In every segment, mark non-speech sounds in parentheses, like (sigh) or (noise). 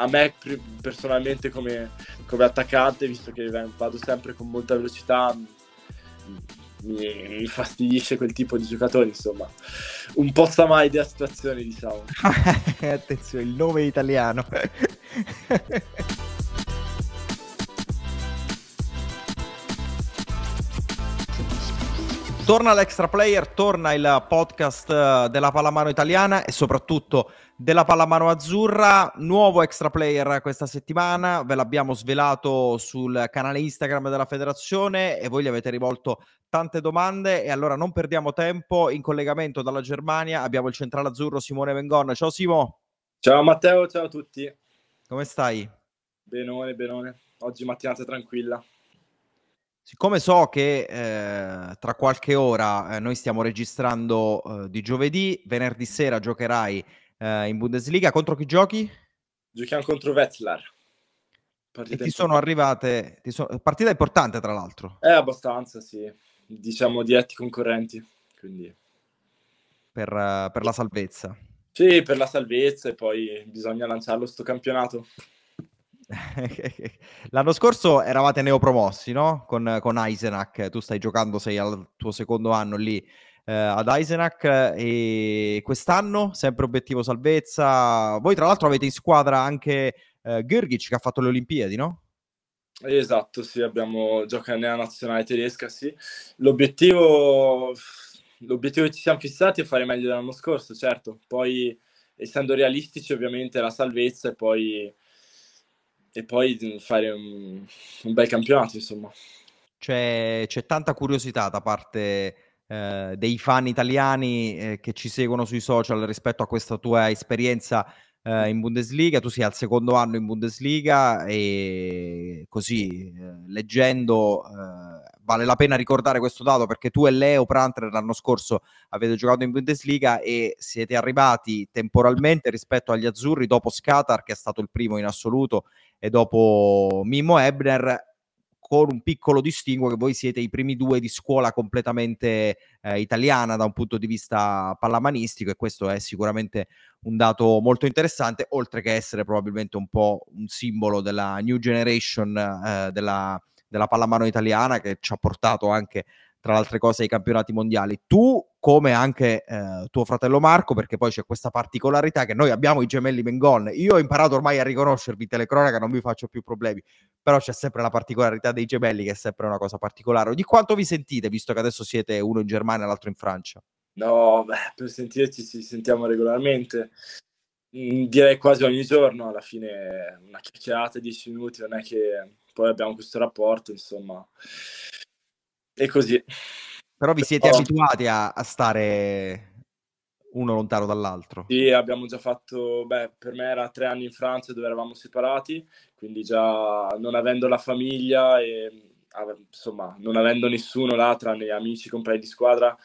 a me personalmente come, come attaccante, visto che vado sempre con molta velocità, mi, fastidisce quel tipo di giocatori, insomma. Un po' sa mai della situazione, diciamo. (laughs) Attenzione, il nome italiano. (laughs) Torna l'extra player, torna il podcast eh, della pallamano italiana e soprattutto della pallamano azzurra. Nuovo extra player questa settimana, ve l'abbiamo svelato sul canale Instagram della federazione e voi gli avete rivolto tante domande e allora non perdiamo tempo. In collegamento dalla Germania abbiamo il centrale azzurro Simone Vengon. Ciao Simo. Ciao Matteo, ciao a tutti. Come stai? Benone, benone. Oggi mattinata tranquilla. Siccome so che eh, tra qualche ora eh, noi stiamo registrando eh, di giovedì, venerdì sera giocherai eh, in Bundesliga. Contro chi giochi? Giochiamo contro Wetzlar. Partita e ti sono arrivate... Ti so... Partita importante, tra l'altro. Eh, abbastanza, sì. Diciamo diretti concorrenti, quindi... Per, uh, per la salvezza. Sì, per la salvezza e poi bisogna lanciarlo sto campionato. (laughs) L'anno scorso eravate neopromossi, no? Con, con Eisenach, tu stai giocando, sei al tuo secondo anno lì eh, ad Eisenach e quest'anno sempre obiettivo salvezza. Voi tra l'altro avete in squadra anche eh, Gergic che ha fatto le Olimpiadi, no? Esatto, sì, abbiamo giocato nella nazionale tedesca, sì. L'obiettivo, l'obiettivo che ci siamo fissati è fare meglio dell'anno scorso, certo. Poi, essendo realistici, ovviamente la salvezza e poi e poi fare un, un bel campionato, insomma. C'è, c'è, tanta curiosità da parte eh, dei fan italiani eh, che ci seguono sui social rispetto a questa tua esperienza eh, in Bundesliga. Tu sei al secondo anno in Bundesliga e così eh, leggendo eh, vale la pena ricordare questo dato perché tu e Leo Prantler l'anno scorso avete giocato in Bundesliga e siete arrivati temporalmente rispetto agli azzurri dopo Skatar che è stato il primo in assoluto e dopo Mimo Ebner con un piccolo distinguo che voi siete i primi due di scuola completamente eh, italiana da un punto di vista pallamanistico e questo è sicuramente un dato molto interessante oltre che essere probabilmente un po' un simbolo della new generation eh, della, della pallamano italiana che ci ha portato anche tra le altre cose ai campionati mondiali. Tu, come anche eh, tuo fratello Marco, perché poi c'è questa particolarità che noi abbiamo i gemelli Mengon. Io ho imparato ormai a riconoscervi telecronaca, non vi faccio più problemi, però c'è sempre la particolarità dei gemelli che è sempre una cosa particolare. Di quanto vi sentite, visto che adesso siete uno in Germania e l'altro in Francia? No, beh, per sentirci ci sentiamo regolarmente. Mm, direi quasi ogni giorno, alla fine una chiacchierata, dieci minuti, non è che poi abbiamo questo rapporto, insomma e così. Però vi siete oh. abituati a, a, stare uno lontano dall'altro? Sì, abbiamo già fatto, beh, per me era tre anni in Francia dove eravamo separati, quindi già non avendo la famiglia e insomma non avendo nessuno là tranne amici, compagni di squadra,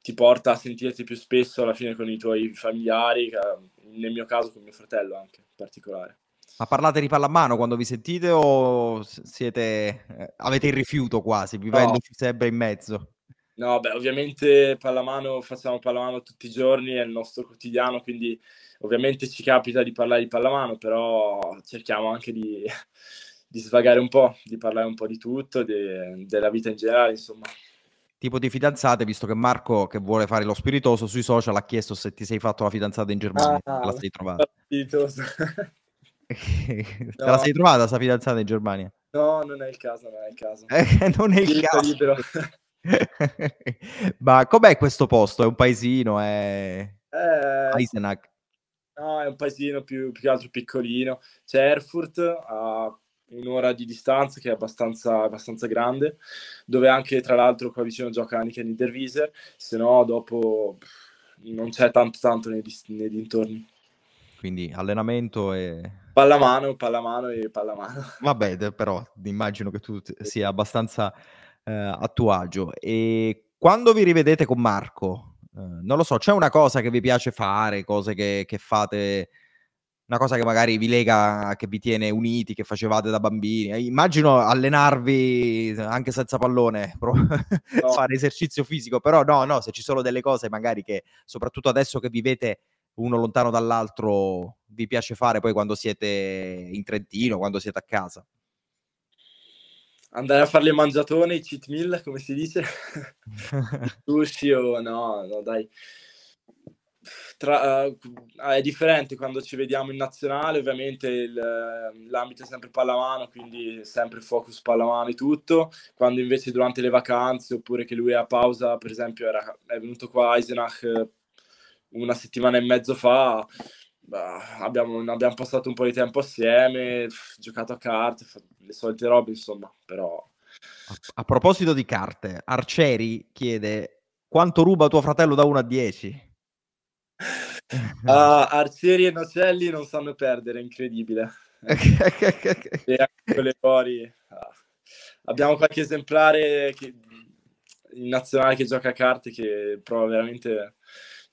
ti porta a sentirti più spesso alla fine con i tuoi familiari, nel mio caso con mio fratello anche in particolare. Ma parlate di pallamano quando vi sentite o siete, eh, avete il rifiuto quasi, vivendoci no. sempre in mezzo? No, beh, ovviamente pallamano, facciamo pallamano tutti i giorni, è il nostro quotidiano, quindi ovviamente ci capita di parlare di pallamano, però cerchiamo anche di, (laughs) di svagare un po', di parlare un po' di tutto, de, della vita in generale, insomma. Tipo di fidanzate, visto che Marco, che vuole fare lo spiritoso, sui social ha chiesto se ti sei fatto la fidanzata in Germania, ah, la sei trovata. Spiritoso. (laughs) (laughs) Te no. la sei trovata questa fidanzata in Germania? No, non è il caso, non è il caso. Eh, (laughs) non è il Libero, caso. Libero. (laughs) Ma com'è questo posto? È un paesino? È... Eh, Eisenach. No, è un paesino più, più che altro piccolino. C'è Erfurt a un'ora di distanza che è abbastanza, abbastanza grande, dove anche tra l'altro qua vicino gioca anche Niederwieser, se no dopo non c'è tanto tanto nei, nei dintorni. Quindi allenamento e... Pallamano, pallamano e pallamano. (laughs) Vabbè, però immagino che tu sia abbastanza eh, a tuo agio. E quando vi rivedete con Marco, eh, non lo so, c'è una cosa che vi piace fare, cose che, che fare, una cosa che magari vi lega, che vi tiene uniti, che facevate da bambini. Eh, immagino allenarvi anche senza pallone, (laughs) no. fare esercizio fisico, però no, no, se ci sono delle cose magari che, soprattutto adesso che vivete uno lontano dall'altro vi piace fare poi quando siete in Trentino, quando siete a casa? Andare a fare le mangiatone, i cheat meal, come si dice? (laughs) Sushi o no, no dai. Tra, uh, è differente quando ci vediamo in nazionale, ovviamente il, l'ambito è sempre pallamano, quindi sempre focus pallamano e tutto. Quando invece durante le vacanze oppure che lui è a pausa, per esempio, era, è venuto qua a Eisenach una settimana e mezzo fa, abbiamo, abbiamo, passato un po' di tempo assieme, giocato a carte, le solite robe, insomma, però... A, a proposito di carte, Arcieri chiede quanto ruba tuo fratello da 1 a 10? Uh, (laughs) Arcieri e Nocelli non sanno perdere, incredibile. (laughs) e anche le fuori. Uh, abbiamo qualche esemplare che, in nazionale che gioca a carte che prova veramente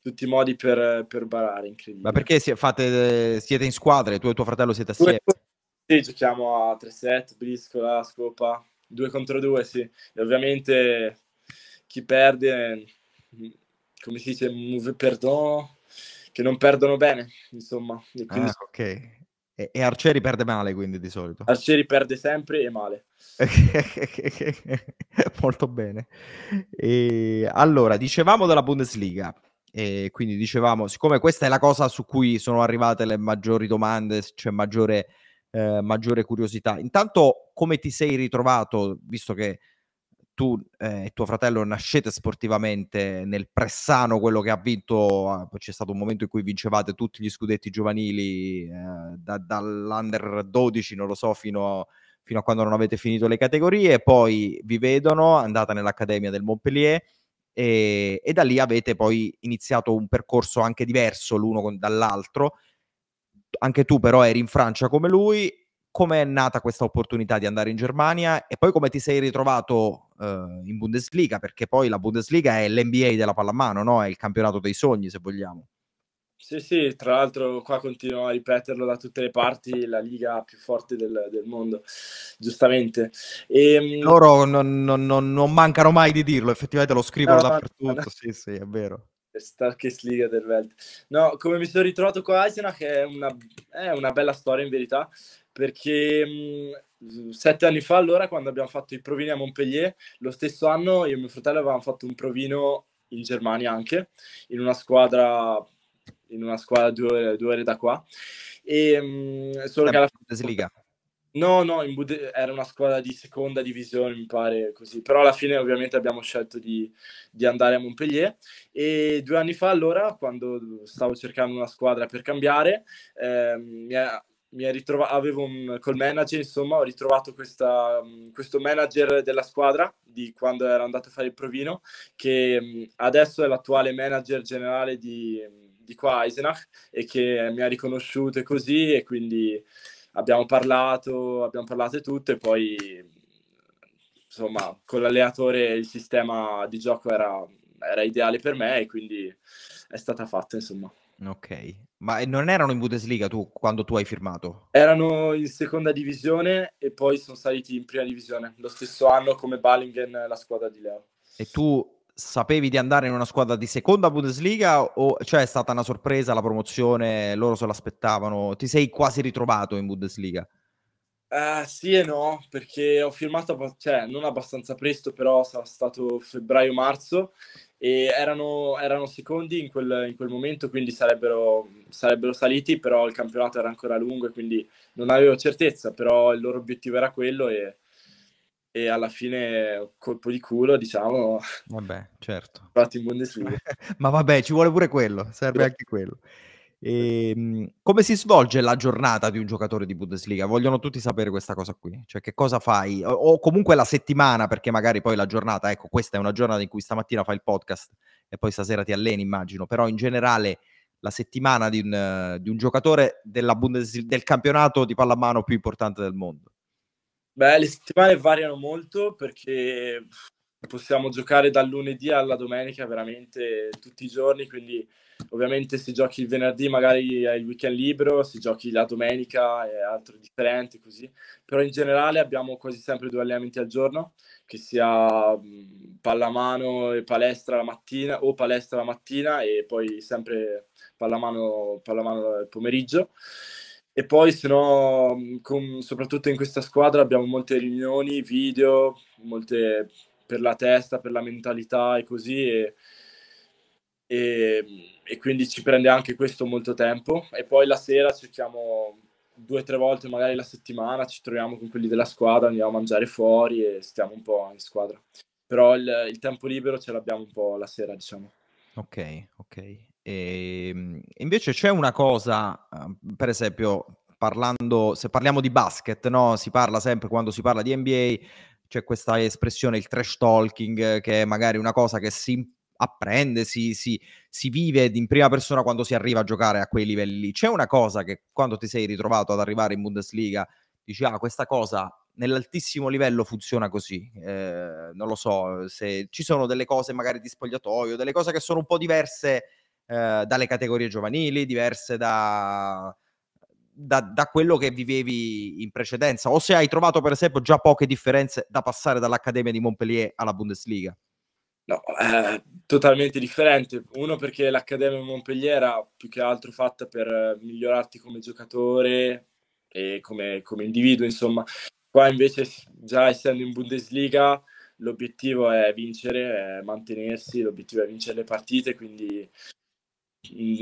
tutti i modi per, per barare, incredibile. Ma perché si, fate, siete in squadre, tu e tuo fratello siete assieme? Sì, giochiamo a 3 set, briscola, scopa, due contro due, sì. E ovviamente chi perde, come si dice, move perdon, che non perdono bene, insomma. E quindi... ah, ok. E, e Arcieri perde male, quindi, di solito? Arcieri perde sempre e male. (laughs) Molto bene. E, allora, dicevamo della Bundesliga. E quindi dicevamo, siccome questa è la cosa su cui sono arrivate le maggiori domande, c'è cioè maggiore, eh, maggiore curiosità. Intanto, come ti sei ritrovato, visto che tu eh, e tuo fratello nascete sportivamente nel Pressano, quello che ha vinto, ah, c'è stato un momento in cui vincevate tutti gli scudetti giovanili, eh, da, dall'under 12, non lo so, fino a, fino a quando non avete finito le categorie, poi vi vedono, andate nell'Accademia del Montpellier, e, e, da lì avete poi iniziato un percorso anche diverso l'uno con, dall'altro. Anche tu però eri in Francia come lui. Come è nata questa opportunità di andare in Germania e poi come ti sei ritrovato uh, in Bundesliga? Perché poi la Bundesliga è l'NBA della pallamano, no? È il campionato dei sogni, se vogliamo. Sì, sì, tra l'altro qua continuo a ripeterlo da tutte le parti, la liga più forte del, del mondo, giustamente. E, ehm, Loro non, non, non, non, mancano mai di dirlo, effettivamente lo scrivono no, dappertutto, no. sì, sì, è vero. Starkest Liga del Welt. No, come mi sono ritrovato qua a Eisenach è una, è una bella storia in verità, perché mh, sette anni fa allora, quando abbiamo fatto i provini a Montpellier, lo stesso anno io e mio fratello avevamo fatto un provino in Germania anche, in una squadra in una squadra due ore, due ore da qua. E, um, solo che alla Bundesliga. No, no, Bude- era una squadra di seconda divisione, mi pare così. Però alla fine ovviamente abbiamo scelto di, di, andare a Montpellier. E due anni fa, allora, quando stavo cercando una squadra per cambiare, eh, mi, è, mi è ritrovato, avevo un, col manager, insomma, ho ritrovato questa, questo manager della squadra di quando ero andato a fare il provino, che adesso è l'attuale manager generale di di qua a Eisenach e che mi ha riconosciuto e così e quindi abbiamo parlato, abbiamo parlato e tutto e poi insomma con l'allenatore il sistema di gioco era, era ideale per me e quindi è stata fatta insomma. Ok, ma non erano in Bundesliga tu quando tu hai firmato? Erano in seconda divisione e poi sono saliti in prima divisione lo stesso anno come Ballingen la squadra di Leo. E tu sapevi di andare in una squadra di seconda Bundesliga o cioè è stata una sorpresa la promozione, loro se l'aspettavano, ti sei quasi ritrovato in Bundesliga? Uh, sì e no, perché ho firmato, cioè non abbastanza presto, però sarà stato febbraio-marzo e erano, erano secondi in quel, in quel, momento, quindi sarebbero, sarebbero saliti, però il campionato era ancora lungo e quindi non avevo certezza, però il loro obiettivo era quello e e alla fine colpo di culo, diciamo. Vabbè, certo. Fatto in Bundesliga. (laughs) Ma vabbè, ci vuole pure quello, serve anche quello. E, ehm, come si svolge la giornata di un giocatore di Bundesliga? Vogliono tutti sapere questa cosa qui, cioè che cosa fai, o, o, comunque la settimana, perché magari poi la giornata, ecco, questa è una giornata in cui stamattina fai il podcast e poi stasera ti alleni, immagino, però in generale la settimana di un, di un giocatore Bundes- del campionato di pallamano più importante del mondo. Beh, le settimane variano molto perché possiamo giocare dal lunedì alla domenica veramente tutti i giorni, quindi ovviamente se giochi il venerdì magari hai il weekend libero, se giochi la domenica è altro differente così, però in generale abbiamo quasi sempre due allenamenti al giorno, che sia pallamano e palestra la mattina o palestra la mattina e poi sempre pallamano, pallamano il pomeriggio. E poi, se no, con, soprattutto in questa squadra abbiamo molte riunioni, video, molte per la testa, per la mentalità e così. E, e, e quindi ci prende anche questo molto tempo. E poi la sera cerchiamo due o tre volte magari la settimana, ci troviamo con quelli della squadra, andiamo a mangiare fuori e stiamo un po' in squadra. Però il, il tempo libero ce l'abbiamo un po' la sera, diciamo. Ok, ok. E, ehm, invece c'è una cosa, uhm, per esempio, parlando, se parliamo di basket, no? si parla sempre quando si parla di NBA, c'è questa espressione, il trash talking, che è magari una cosa che si apprende, si, si, si, vive in prima persona quando si arriva a giocare a quei livelli lì. C'è una cosa che quando ti sei ritrovato ad arrivare in Bundesliga, dici, ah, questa cosa nell'altissimo livello funziona così. Eh, non lo so, se ci sono delle cose magari di spogliatoio, delle cose che sono un po' diverse eh, dalle categorie giovanili, diverse da, da, da, quello che vivevi in precedenza, o se hai trovato per esempio già poche differenze da passare dall'Accademia di Montpellier alla Bundesliga. No, è totalmente differente. Uno perché l'Accademia di Montpellier era più che altro fatta per migliorarti come giocatore e come, come individuo, insomma. Qua invece, già essendo in Bundesliga, l'obiettivo è vincere, è mantenersi, l'obiettivo è vincere le partite, quindi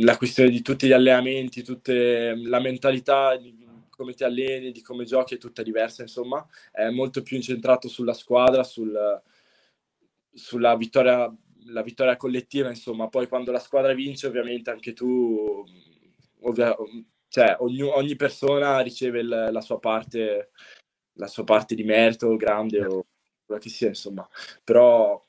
la questione di tutti gli allenamenti, tutte, la mentalità di come ti alleni, di come giochi è tutta diversa, insomma, è molto più incentrato sulla squadra, sul, sulla vittoria, vittoria collettiva, insomma, poi quando la squadra vince ovviamente anche tu, ovvia, cioè ogni, ogni, persona riceve il, la sua parte, la sua parte di merito, grande o quello che sia, insomma, però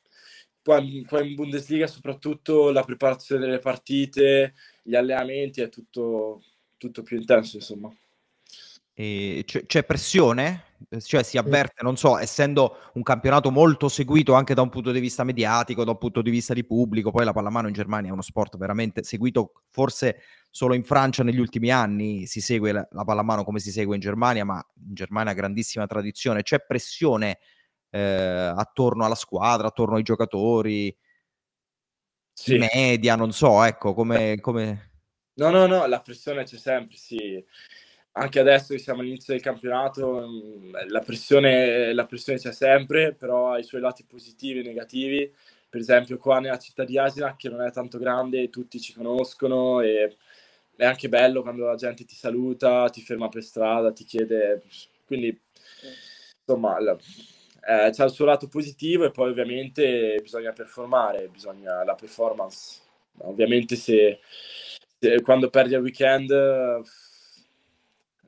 qua, qua in Bundesliga soprattutto la preparazione delle partite, gli allenamenti è tutto, tutto più intenso, insomma. E c'è, c'è, pressione? Cioè si avverte, non so, essendo un campionato molto seguito anche da un punto di vista mediatico, da un punto di vista di pubblico, poi la pallamano in Germania è uno sport veramente seguito forse solo in Francia negli ultimi anni, si segue la, la pallamano come si segue in Germania, ma in Germania grandissima tradizione, c'è pressione eh, attorno alla squadra, attorno ai giocatori, sì. media, non so, ecco, come, come... No, no, no, la pressione c'è sempre, sì. Anche adesso che siamo all'inizio del campionato, mm, la pressione, la pressione c'è sempre, però ha i suoi lati positivi e negativi. Per esempio qua nella città di Asina, che non è tanto grande, tutti ci conoscono e è anche bello quando la gente ti saluta, ti ferma per strada, ti chiede... Quindi, insomma, eh, c'è il suo lato positivo e poi ovviamente bisogna performare, bisogna la performance. Ovviamente se, se quando perdi il weekend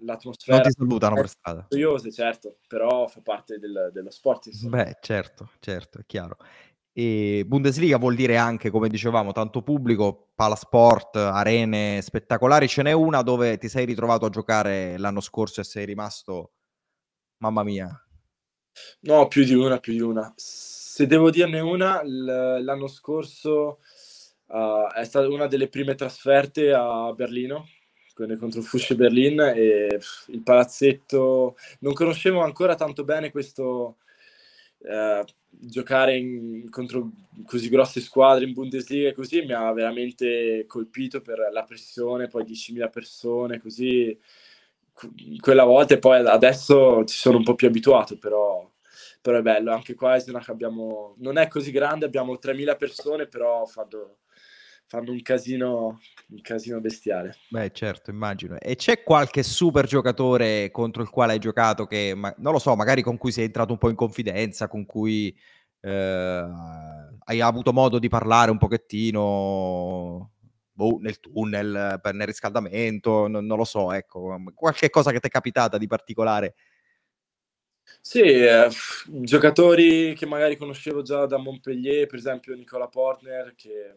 l'atmosfera non ti salutano per strada. Curiose, certo, però fa parte del, dello sport. Insomma. Beh, certo, certo, è chiaro. E Bundesliga vuol dire anche, come dicevamo, tanto pubblico, palasport, arene spettacolari. Ce n'è una dove ti sei ritrovato a giocare l'anno scorso e sei rimasto, mamma mia, No, più di una, più di una. Se devo dirne una, l'anno scorso uh, è stata una delle prime trasferte a Berlino, contro Fusche Berlin e il palazzetto, non conoscevo ancora tanto bene questo uh, giocare in, contro così grosse squadre in Bundesliga e così mi ha veramente colpito per la pressione, poi 10.000 persone, così quella volta e poi adesso ci sono un po' più abituato, però, però è bello. Anche qua Eisenach abbiamo, non è così grande, abbiamo 3.000 persone, però fanno, fanno un, casino, un casino bestiale. Beh, certo, immagino. E c'è qualche super giocatore contro il quale hai giocato che, ma, non lo so, magari con cui sei entrato un po' in confidenza, con cui eh, hai avuto modo di parlare un pochettino boh, nel tunnel, per, nel riscaldamento, non, non, lo so, ecco, qualche cosa che ti è capitata di particolare? Sì, eh, giocatori che magari conoscevo già da Montpellier, per esempio Nicola Portner, che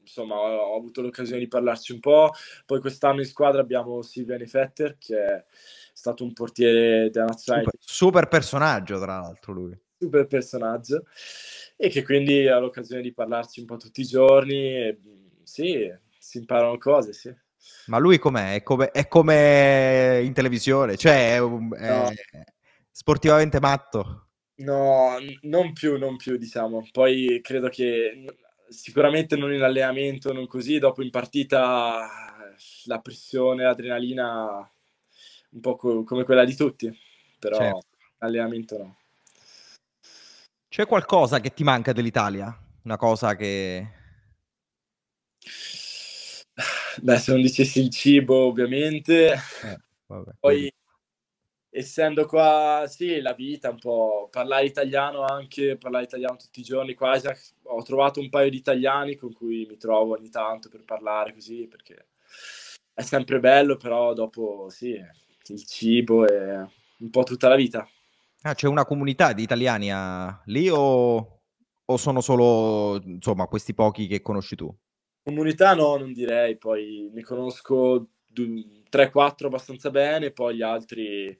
insomma ho, ho avuto l'occasione di parlarci un po'. Poi quest'anno in squadra abbiamo Silviani Fetter, che è stato un portiere della nazionale. Super, super personaggio, tra l'altro, lui. Super personaggio. e che quindi ho l'occasione di parlarci un po' tutti i giorni. E, sì, si imparano cose, sì. Ma lui com'è? È come, è come in televisione? Cioè, è, un, è no. sportivamente matto? No, non più, non più, diciamo. Poi credo che sicuramente non in allenamento, non così, dopo in partita la pressione, l'adrenalina un po' co- come quella di tutti, però certo. allenamento no. C'è qualcosa che ti manca dell'Italia? Una cosa che... Beh, se non dicessi il cibo, ovviamente. Eh, vabbè, Poi, essendo qua, sì, la vita un po', parlare italiano anche, parlare italiano tutti i giorni, quasi ho trovato un paio di italiani con cui mi trovo ogni tanto per parlare così, perché è sempre bello, però dopo, sì, il cibo è un po' tutta la vita. Ah, c'è una comunità di italiani a... lì o... o sono solo, insomma, questi pochi che conosci tu? Comunità no, non direi, poi ne conosco 3-4 abbastanza bene, poi gli altri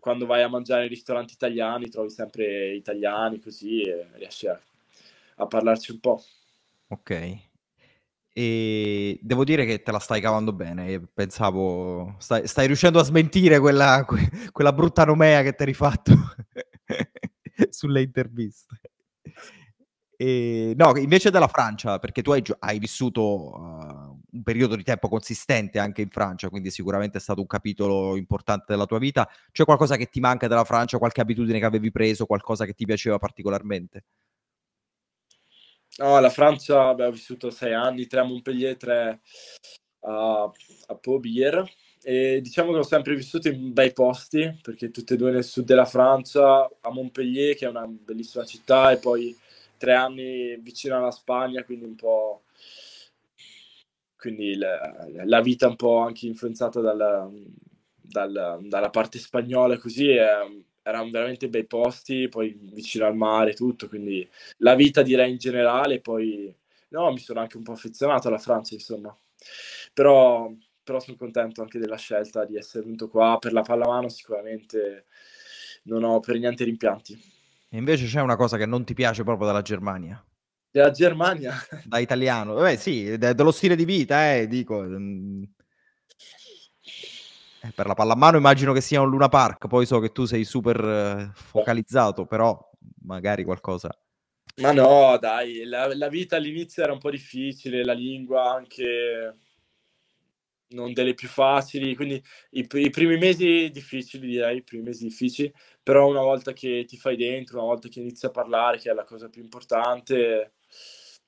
quando vai a mangiare in ristoranti italiani trovi sempre italiani così e riesci a, a parlarci un po'. Ok. E devo dire che te la stai cavando bene. Pensavo, stai, stai riuscendo a smentire quella, quella brutta nomea che ti hai rifatto (laughs) sulle interviste. E, no, invece della Francia, perché tu hai, hai vissuto uh, un periodo di tempo consistente anche in Francia, quindi sicuramente è stato un capitolo importante della tua vita. C'è qualcosa che ti manca della Francia, qualche abitudine che avevi preso, qualcosa che ti piaceva particolarmente? No, la Francia, beh, ho vissuto sei anni, tre a Montpellier, tre a, a Paubier e diciamo che ho sempre vissuto in bei posti, perché tutte e due nel sud della Francia, a Montpellier, che è una bellissima città, e poi tre anni vicino alla Spagna, quindi un po' quindi la, la vita un po' anche influenzata dalla, dalla, dalla parte spagnola così è, erano veramente bei posti, poi vicino al mare tutto, quindi la vita direi in generale, poi no, mi sono anche un po' affezionato alla Francia, insomma. Però, però sono contento anche della scelta di essere venuto qua per la pallamano, sicuramente non ho per niente rimpianti. E invece c'è una cosa che non ti piace proprio dalla Germania. Della Germania? (laughs) Da italiano. Beh sì, de- dello stile di vita, eh, dico. Mm. Eh, per la pallamano immagino che sia un Luna Park, poi so che tu sei super eh, focalizzato, però magari qualcosa... Ma no, dai, la, la vita all'inizio era un po' difficile, la lingua anche non delle più facili, quindi i, i, primi mesi difficili direi, i primi mesi difficili, però una volta che ti fai dentro, una volta che inizi a parlare, che è la cosa più importante,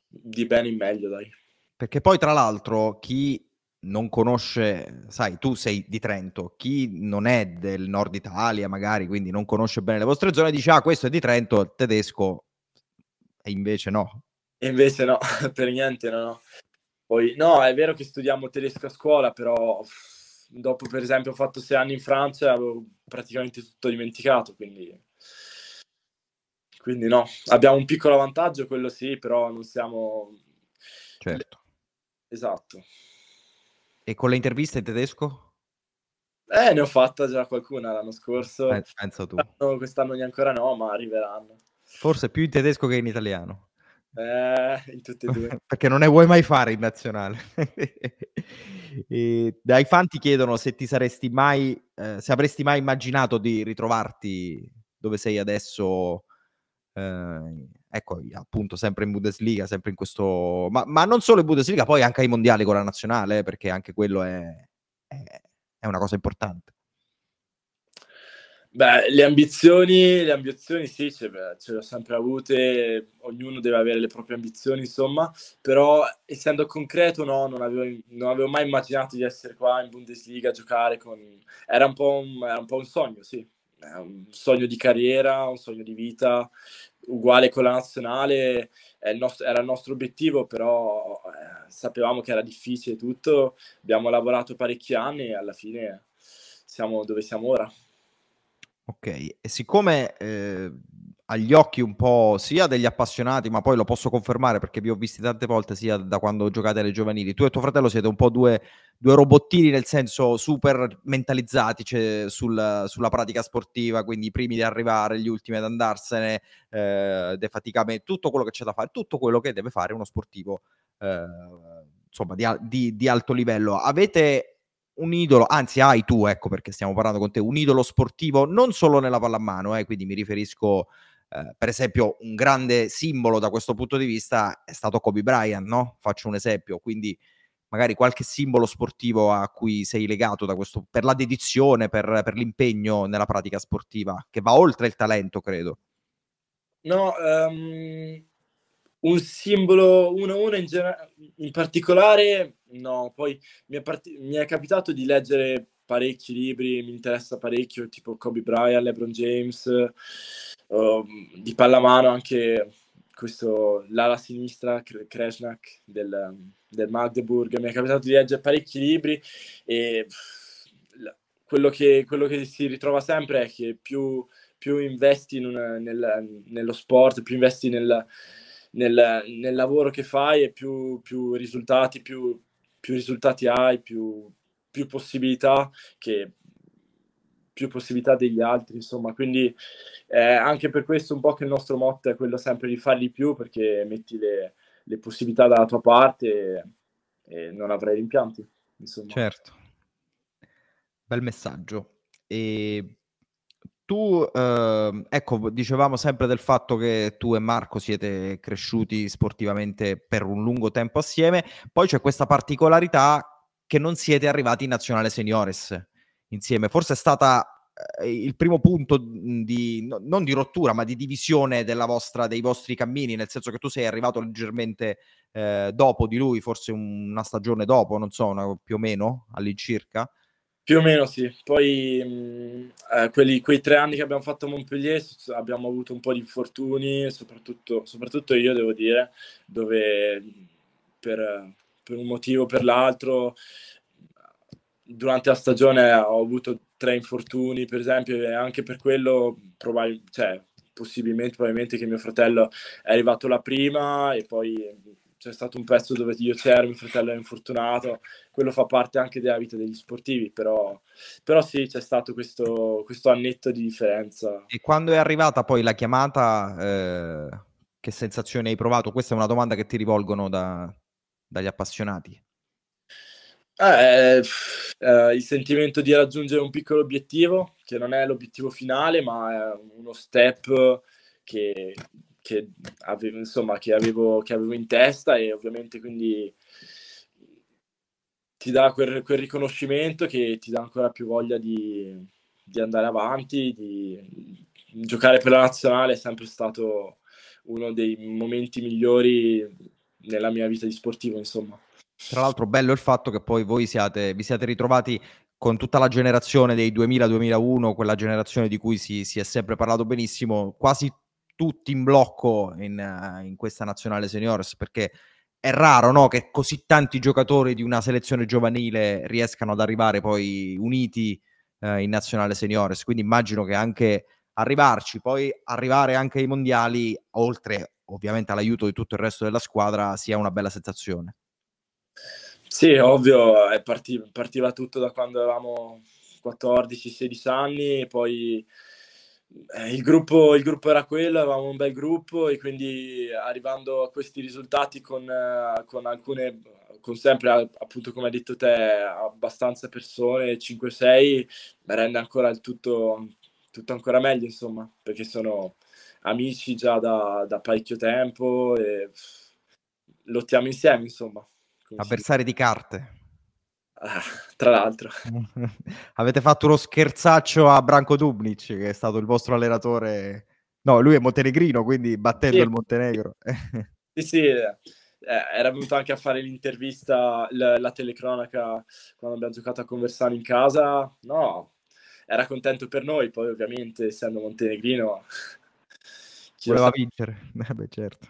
di bene in meglio dai. Perché poi tra l'altro chi non conosce, sai, tu sei di Trento, chi non è del nord Italia magari, quindi non conosce bene le vostre zone, dice ah questo è di Trento, tedesco, e invece no. E invece no, (laughs) per niente no, no. Poi, no, è vero che studiamo tedesco a scuola, però dopo, per esempio, ho fatto sei anni in Francia e avevo praticamente tutto dimenticato, quindi... Quindi no, abbiamo un piccolo vantaggio, quello sì, però non siamo... Certo. Esatto. E con le interviste in tedesco? Eh, ne ho fatta già qualcuna l'anno scorso. Pensa tu. Quest'anno, quest'anno ancora no, ma arriveranno. Forse più in tedesco che in italiano. Eh, in tutte e due. (laughs) Perché non ne vuoi mai fare in nazionale. (laughs) e dai fan ti chiedono se ti saresti mai, eh, se avresti mai immaginato di ritrovarti dove sei adesso, eh, ecco appunto sempre in Bundesliga, sempre in questo, ma, ma, non solo in Bundesliga, poi anche ai mondiali con la nazionale, perché anche quello è, è, è una cosa importante. Beh, le ambizioni, le ambizioni sì, ce, ce le ho sempre avute, ognuno deve avere le proprie ambizioni, insomma, però essendo concreto no, non avevo, non avevo mai immaginato di essere qua in Bundesliga a giocare con... Era un po' un, un, po un sogno, sì, un sogno di carriera, un sogno di vita, uguale con la nazionale, il nostro, era il nostro obiettivo, però eh, sapevamo che era difficile tutto, abbiamo lavorato parecchi anni e alla fine siamo dove siamo ora. Ok, e siccome, ehm, agli occhi un po' sia degli appassionati, ma poi lo posso confermare perché vi ho visti tante volte sia da quando giocate alle giovanili. Tu e tuo fratello siete un po' due, due robottini, nel senso super mentalizzati cioè, sul, sulla pratica sportiva, quindi i primi di arrivare, gli ultimi ad andarsene, eh, defaticamente, tutto quello che c'è da fare, tutto quello che deve fare uno sportivo eh, insomma di, di, di alto livello. Avete un idolo, anzi hai tu, ecco perché stiamo parlando con te, un idolo sportivo non solo nella pallamano, eh, quindi mi riferisco eh, per esempio un grande simbolo da questo punto di vista è stato Kobe Bryant, no? Faccio un esempio, quindi magari qualche simbolo sportivo a cui sei legato da questo, per la dedizione, per, per l'impegno nella pratica sportiva, che va oltre il talento, credo. No, um, un simbolo 1-1 in, gener- in particolare, no, poi mi è, part- mi è capitato di leggere parecchi libri, mi interessa parecchio, tipo Kobe Bryant, LeBron James, uh, di pallamano anche questo l'ala sinistra, Kreshnak del, del Magdeburg, mi è capitato di leggere parecchi libri e quello che, quello che si ritrova sempre è che più, più investi in una, nel, nello sport, più investi nel, nel, nel, lavoro che fai e più, più risultati, più, più risultati hai, più, più possibilità che più possibilità degli altri, insomma, quindi eh, anche per questo un po' che il nostro motto è quello sempre di farli più perché metti le, le possibilità dalla tua parte e, e non avrai rimpianti, insomma. Certo. Bel messaggio. E tu, eh, ecco, dicevamo sempre del fatto che tu e Marco siete cresciuti sportivamente per un lungo tempo assieme, poi c'è questa particolarità che non siete arrivati in nazionale seniores insieme. Forse è stata eh, il primo punto di, no, non di rottura, ma di divisione vostra, dei vostri cammini, nel senso che tu sei arrivato leggermente eh, dopo di lui, forse una stagione dopo, non so, una, più o meno all'incirca. Più o meno sì, poi mh, eh, quelli, quei tre anni che abbiamo fatto a Montpellier abbiamo avuto un po' di infortuni, soprattutto, soprattutto io devo dire, dove per, per un motivo o per l'altro durante la stagione ho avuto tre infortuni, per esempio, e anche per quello probab- cioè, possibilmente, probabilmente che mio fratello è arrivato là prima e poi c'è stato un pezzo dove io c'ero, mio fratello è infortunato, quello fa parte anche della vita degli sportivi, però, però sì, c'è stato questo, questo annetto di differenza. E quando è arrivata poi la chiamata, eh, che sensazione hai provato? Questa è una domanda che ti rivolgono da, dagli appassionati. Eh, eh, il sentimento di raggiungere un piccolo obiettivo, che non è l'obiettivo finale, ma è uno step che, che, avevo, insomma, che, avevo, che avevo in testa e ovviamente quindi ti dà quel, quel riconoscimento che ti dà ancora più voglia di, di andare avanti, di giocare per la nazionale è sempre stato uno dei momenti migliori nella mia vita di sportivo, insomma. Tra l'altro bello il fatto che poi voi siate, vi siate ritrovati con tutta la generazione dei 2000-2001, quella generazione di cui si, si, è sempre parlato benissimo, quasi tutti in blocco in, uh, in questa nazionale seniors, perché è raro no, che così tanti giocatori di una selezione giovanile riescano ad arrivare poi uniti uh, in nazionale seniors, quindi immagino che anche arrivarci, poi arrivare anche ai mondiali, oltre ovviamente all'aiuto di tutto il resto della squadra, sia una bella sensazione. Sì, ovvio, eh, partiva, tutto da quando avevamo 14-16 anni, poi eh, il, gruppo, il, gruppo, era quello, avevamo un bel gruppo e quindi arrivando a questi risultati con, eh, con alcune, con sempre appunto come hai detto te, abbastanza persone, 5-6, rende ancora il tutto, tutto ancora meglio, insomma, perché sono amici già da, da parecchio tempo e lottiamo insieme, insomma. Avversari di carte. Ah, tra l'altro. (laughs) Avete fatto uno scherzaccio a Branco Dubnic, che è stato il vostro allenatore. No, lui è montenegrino, quindi battendo sì. il Montenegro. (laughs) sì, sì, eh, era venuto anche a fare l'intervista, la, la, telecronaca, quando abbiamo giocato a Conversano in casa. No, era contento per noi, poi ovviamente, essendo montenegrino... (laughs) Voleva vincere, eh beh, certo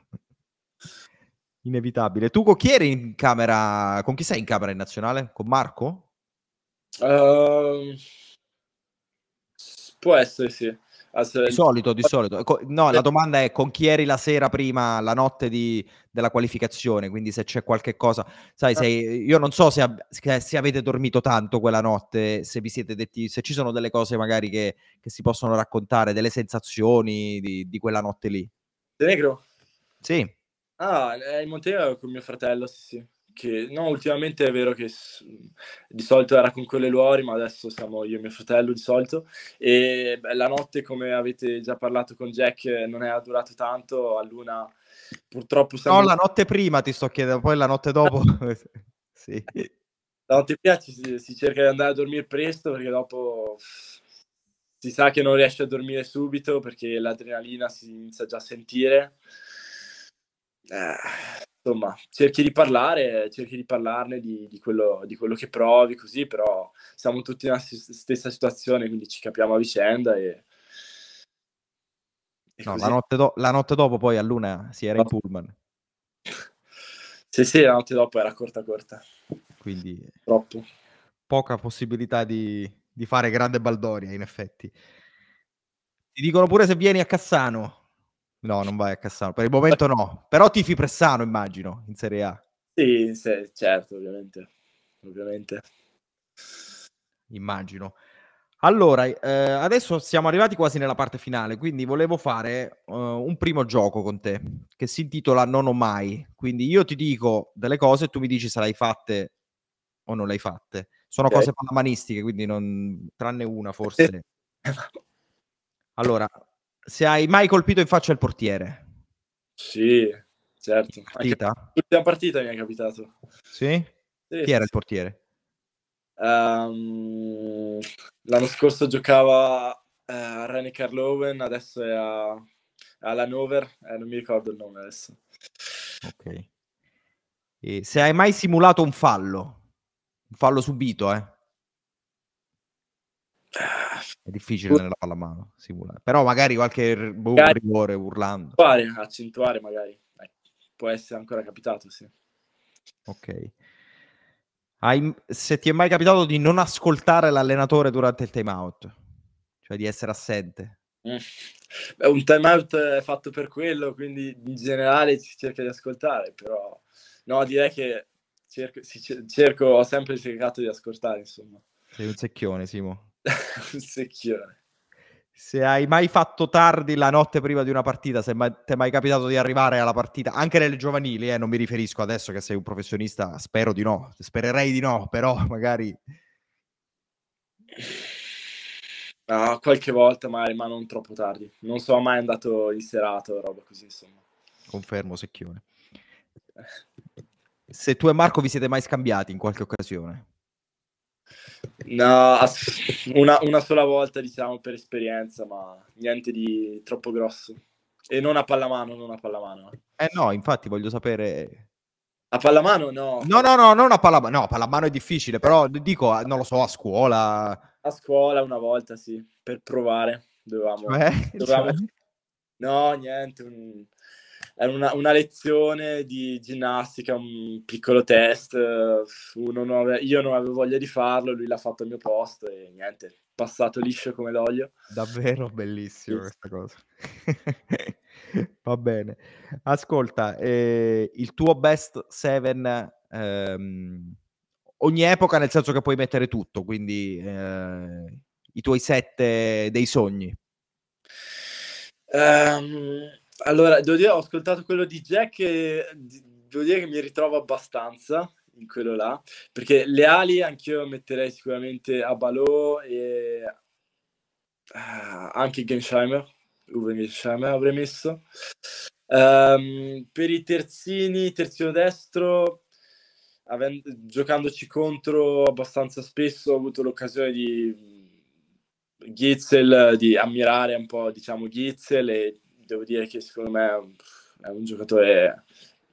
inevitabile. Tu con chi eri in camera? Con chi sei in camera in nazionale? Con Marco? Uh, può essere, sì. Di solito, di solito. No, la domanda è con chi eri la sera prima, la notte di, della qualificazione, quindi se c'è qualche cosa, sai, se, io non so se, se, avete dormito tanto quella notte, se vi siete detti, se ci sono delle cose magari che, che si possono raccontare, delle sensazioni di, di quella notte lì. Negro? Sì. Ah, in Montenegro con mio fratello, sì, sì che no, ultimamente è vero che di solito era con quelle Luori, ma adesso siamo io e mio fratello di solito. E beh, la notte, come avete già parlato con Jack, non è durato tanto. A luna purtroppo siamo... No, la notte prima ti sto chiedendo, poi la notte dopo. (laughs) sì. La notte prima ci, si cerca di andare a dormire presto perché dopo si sa che non riesce a dormire subito perché l'adrenalina si inizia già a sentire. Eh insomma, cerchi di parlare, cerchi di parlarne di, di, quello, di, quello, che provi, così, però siamo tutti nella stessa situazione, quindi ci capiamo a vicenda e... e no, la notte, do- la notte, dopo poi a luna si era in pullman. Sì, sì, la notte dopo era corta corta. Quindi... Troppo. Poca possibilità di, di fare grande baldoria, in effetti. Ti dicono pure se vieni a Cassano. No, non vai a Cassano. Per il momento no. Però tifi Pressano, immagino, in Serie A. Sì, sì certo, ovviamente. Ovviamente. Immagino. Allora, eh, adesso siamo arrivati quasi nella parte finale, quindi volevo fare uh, un primo gioco con te, che si intitola Non ho mai. Quindi io ti dico delle cose e tu mi dici se le hai fatte o non le hai fatte. Sono okay. cose pallamanistiche, quindi non... tranne una forse. (laughs) allora, se hai mai colpito in faccia il portiere. Sì, certo. Partita? L'ultima partita mi è capitato. Sì? sì Chi sì, era il portiere? Um, l'anno scorso giocava uh, a Rene Carlowen, adesso è a, all'Hanover, eh, non mi ricordo il nome adesso. Ok. E se hai mai simulato un fallo, un fallo subito, eh? È difficile nella pallamano simulare. Però magari qualche boh, magari rigore urlando. Accentuare, accentuare magari. Eh, può essere ancora capitato, sì. Ok. Hai, se ti è mai capitato di non ascoltare l'allenatore durante il timeout? Cioè di essere assente? Mm. Beh, un timeout è fatto per quello, quindi in generale si cerca di ascoltare, però no, direi che cerco, cerco ho sempre cercato di ascoltare, insomma. Sei un secchione, Simo. Un secchione. Se hai mai fatto tardi la notte prima di una partita, se mai, ti è mai capitato di arrivare alla partita, anche nelle giovanili, eh, non mi riferisco adesso che sei un professionista, spero di no, spererei di no, però (laughs) magari... No, qualche volta magari, ma non troppo tardi. Non sono mai andato in serata o roba così, insomma. Confermo, secchione. Se tu e Marco vi siete mai scambiati in qualche occasione? No, una, una, sola volta, diciamo, per esperienza, ma niente di troppo grosso. E non a pallamano, non a pallamano. Eh no, infatti voglio sapere... A pallamano no. No, no, no, non a pallamano. No, a pallamano è difficile, però dico, non lo so, a scuola. A scuola una volta, sì, per provare. Dovevamo... Cioè? dovevamo... Cioè? No, niente, un era una, una, lezione di ginnastica, un piccolo test. Non ave- io non avevo voglia di farlo, lui l'ha fatto al mio posto e niente, passato liscio come l'olio. Davvero bellissimo sì. questa cosa. (laughs) Va bene. Ascolta, eh, il tuo best seven ehm, ogni epoca, nel senso che puoi mettere tutto, quindi eh, i tuoi sette dei sogni. Um, allora, devo dire, ho ascoltato quello di Jack e devo dire che mi ritrovo abbastanza in quello là, perché le ali anch'io metterei sicuramente a Balò e uh, anche Gensheimer, Uwe Gensheimer avrei messo. Um, per i terzini, terzino destro, avendo, giocandoci contro abbastanza spesso, ho avuto l'occasione di Gitzel, di ammirare un po', diciamo, Gitzel e devo dire che secondo me è un giocatore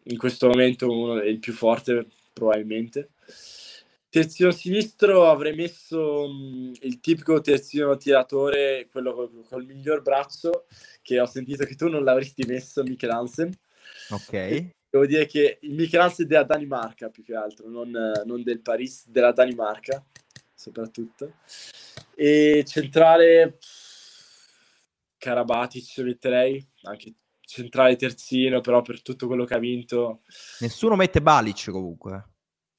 in questo momento uno il più forte probabilmente. Terzino sinistro avrei messo um, il tipico terzino tiratore, quello col, col, miglior braccio, che ho sentito che tu non l'avresti messo, Michael Hansen. Ok. devo dire che il Michael Hansen della Danimarca più che altro, non, non del Paris, della Danimarca soprattutto. E centrale Karabatic metterei, anche centrale terzino, però per tutto quello che ha vinto. Nessuno mette Balic comunque.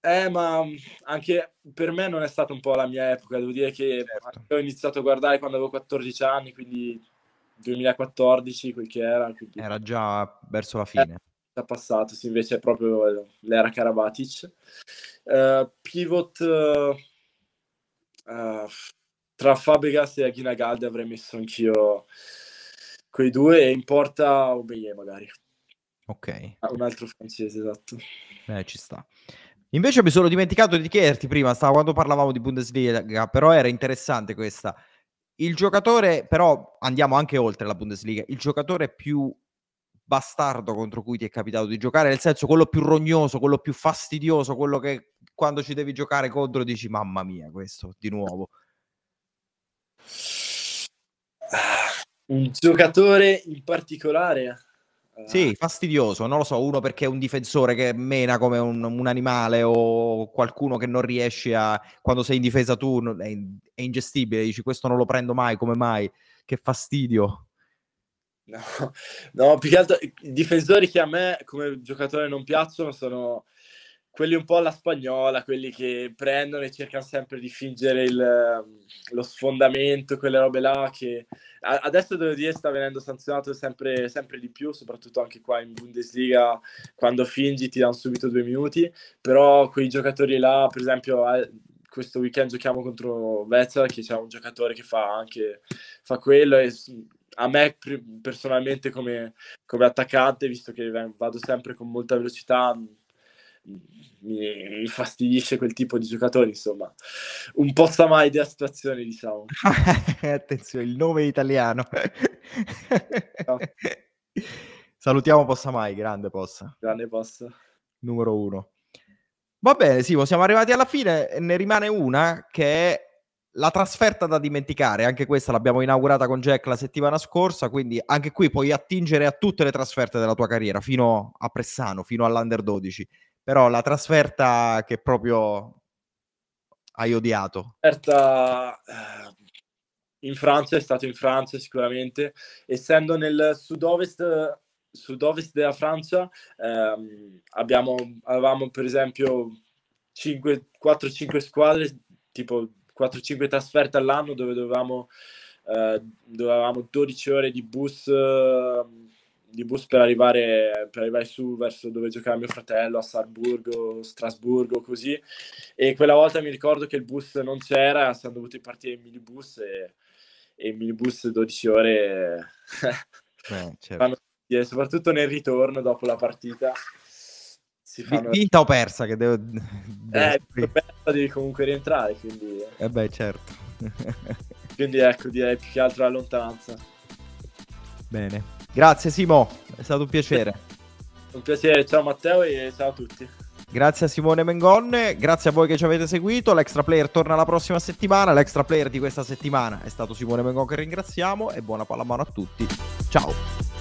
Eh, ma anche per me non è stata un po' la mia epoca, devo dire che certo. ho iniziato a guardare quando avevo 14 anni, quindi 2014, quel che era. Quindi... Era già verso la fine. È passato, sì, invece è proprio l'era Karabatic. Uh, pivot uh, tra Fabregas e Aghina Galde avrei messo anch'io quei due e in porta Obeye magari. Ok. Ah, un altro francese, esatto. Eh, ci sta. Invece mi sono dimenticato di chiederti prima, stava quando parlavamo di Bundesliga, però era interessante questa. Il giocatore, però andiamo anche oltre la Bundesliga, il giocatore più bastardo contro cui ti è capitato di giocare, nel senso quello più rognoso, quello più fastidioso, quello che quando ci devi giocare contro dici mamma mia, questo di nuovo. Un giocatore in particolare? Sì, fastidioso, non lo so, uno perché è un difensore che mena come un, un animale o qualcuno che non riesce a... quando sei in difesa tu è, è ingestibile, dici questo non lo prendo mai, come mai? Che fastidio. No, (laughs) no, più che altro i difensori che a me come giocatore non piacciono sono quelli un po' alla spagnola, quelli che prendono e cercano sempre di fingere il, lo sfondamento, quelle robe là che adesso devo dire sta venendo sanzionato sempre, sempre di più, soprattutto anche qua in Bundesliga, quando fingi ti danno subito due minuti, però quei giocatori là, per esempio questo weekend giochiamo contro Vezza, che c'è un giocatore che fa anche fa quello e a me personalmente come, come attaccante, visto che vado sempre con molta velocità, mi, fastidisce quel tipo di giocatori, insomma, un po' sa mai della situazione, diciamo. (laughs) Attenzione, il nome italiano. no. Salutiamo Possa Mai, grande Possa. Grande Possa. Numero uno. Va bene, Simo, siamo arrivati alla fine, ne rimane una che è la trasferta da dimenticare, anche questa l'abbiamo inaugurata con Jack la settimana scorsa, quindi anche qui puoi attingere a tutte le trasferte della tua carriera, fino a Pressano, fino all'Under 12 però la trasferta che proprio hai odiato. Trasferta eh, in Francia, è stato in Francia sicuramente, essendo nel sud-ovest, sud-ovest della Francia, ehm, abbiamo, avevamo per esempio 4-5 squadre, tipo 4-5 trasferte all'anno dove dovevamo, eh, dovevamo 12 ore di bus. Eh, di bus per arrivare, per arrivare su verso dove giocava mio fratello, a Sarburgo, Strasburgo, così. E quella volta mi ricordo che il bus non c'era, siamo dovuti partire in minibus e, e in minibus 12 ore, eh, (laughs) certo. soprattutto nel ritorno dopo la partita. Si fanno... Vinta o persa che devo... Eh, persa devi comunque rientrare, quindi... Eh beh, certo. quindi ecco, direi più che altro la lontananza. Bene. Grazie Simo, è stato un piacere. Un piacere, ciao Matteo e ciao a tutti. Grazie a Simone Mengonne, grazie a voi che ci avete seguito. L'extra player torna la prossima settimana. L'extra player di questa settimana è stato Simone Mengon che ringraziamo e buona pallamano a tutti. Ciao.